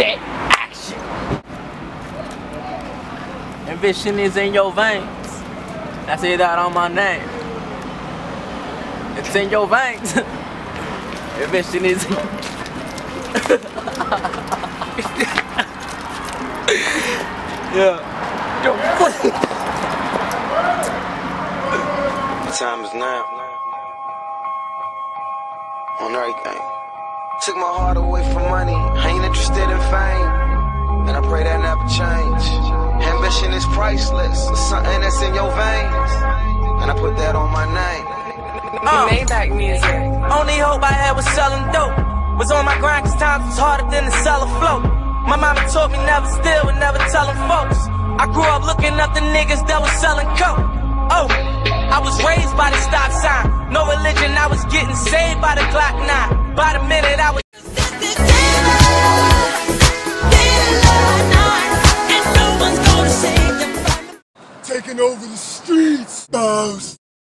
set, action. Ambition is in your veins. I say that on my name. It's in your veins. Ambition is in Yeah. Yo, The time is now. On everything. Took my heart away from money. I ain't interested never change. Ambition is priceless. It's something that's in your veins. And I put that on my name. Uh, Maybach music. Only hope I had was selling dope. Was on my grind cause times was harder than to sell a float. My mama told me never steal and never telling folks. I grew up looking up the niggas that was selling coke. Oh, I was raised by the stop sign. No religion, I was getting saved by the Glock 9. By the minute I was. Taking over the streets, boss.